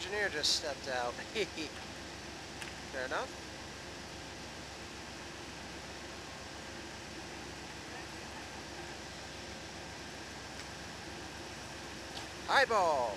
engineer just stepped out. Fair enough. Eyeball!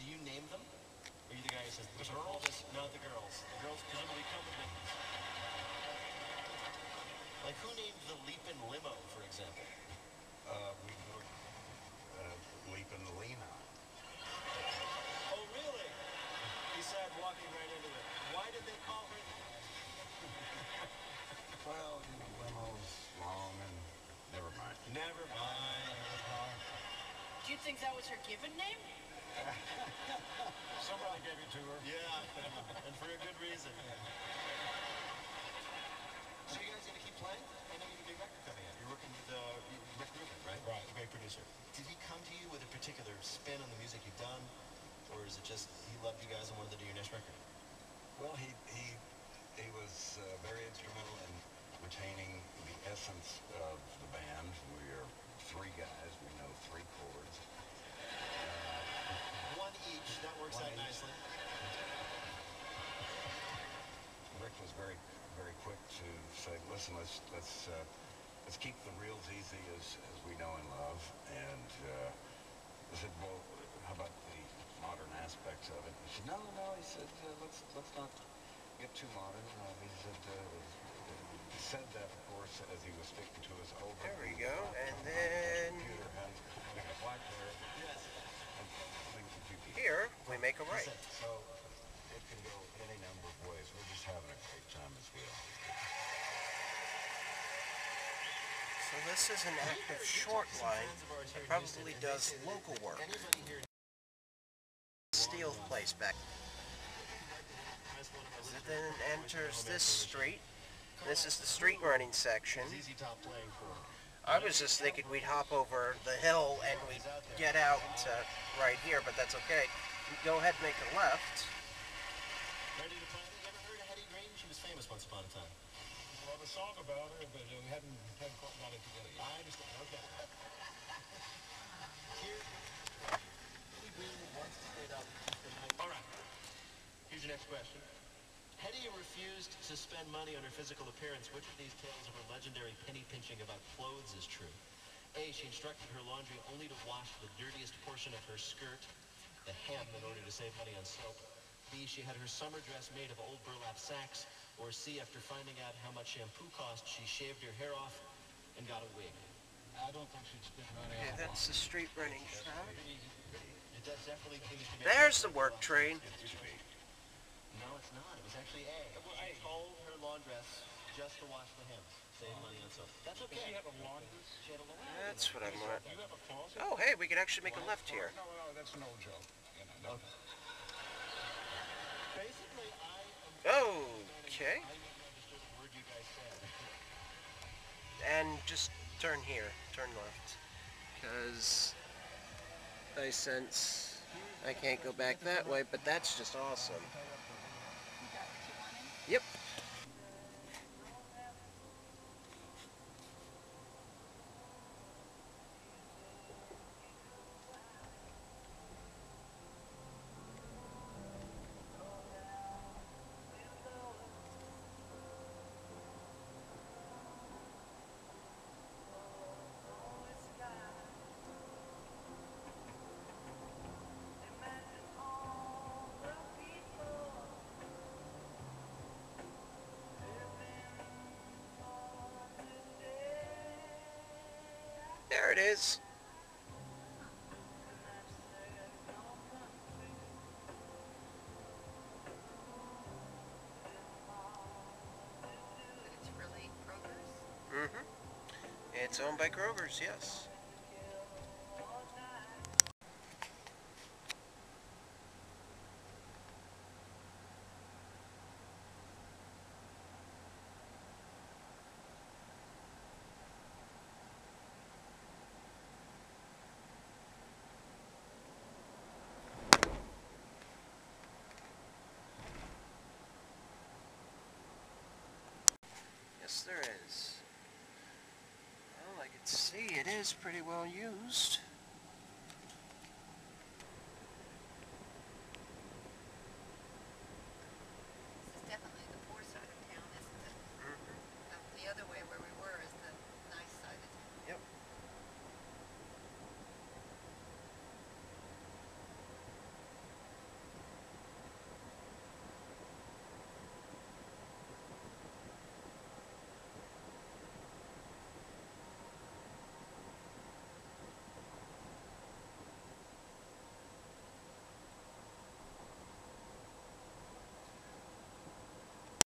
Do you name them? Or are you the guy the girls? This, the girls. The girls presumably come with nicknames. Like who named the Leapin' Limo, for example? Uh, we were uh, leaping the Lena. Oh, really? Besides walking right into it. Why did they call her that? Well, you know, limo's long and never mind. Never mind. Do you think that was her given name? Somebody gave it to her. Yeah, and for a good reason. So you guys gonna keep playing? I know you have a big record coming out. You're working with uh, Rick Rubin, right? Right. A great producer. Did he come to you with a particular spin on the music you've done? Or is it just he loved you guys and wanted to do your next record? Well, he he he was uh, very instrumental in retaining the essence of the band. We are three guys. We know three chords. One each. That works One out each. nicely. Rick was very very quick to say, listen, let's let's uh, let's keep the reels easy as as we know and love. And uh, I said, well, how about the modern aspects of it? He said, no, no, no. He said, uh, let's let's not get too modern. Uh, he said. Uh, he said that, of course, as he was sticking to his old. There we go, and then- Computer had like a. Yes. and things that you could- Here, we make a right. So it can go any number of ways. We're just having a great time as we always do. So this is an active short line that probably does local work. Steel place back. It then enters this street. This is the street running section. I was just thinking we'd hop over the hill and we'd get out to right here, but that's okay. Go ahead and make a left. Ready to play? Ever heard of Hetty Green? She was famous once upon a time. Well, the song about her, but we hadn't, hadn't quite got it together yet. I understand. Okay. Here, Green wants to stay up tonight. All right. Here's your next question. Hetty refused to spend money on her physical appearance. Which of these tales of her legendary penny pinching about clothes is true? A. She instructed her laundry only to wash the dirtiest portion of her skirt, the hem, in order to save money on soap. B. She had her summer dress made of old burlap sacks. Or C. After finding out how much shampoo cost, she shaved her hair off and got a wig. I don't think she'd spend money Okay, on that's the street running track. It definitely seems to be. There's the work train. No, it's not. It was actually A. She told her laundress just to wash the hems, save money on soap. That's okay. She have a laundry? She had a laundry. That's what I'm at. Do you have a closet? Oh, hey, we could actually make a left here. No, no, that's no joke. You know, no. Basically, I am. Oh. Okay. And just turn here. Turn left. Because I sense I can't go back that way, but that's just awesome. is. It's. Mm-hmm. It's owned by Kroger's, yes. Yes, there is. Well, I can see it is pretty well used.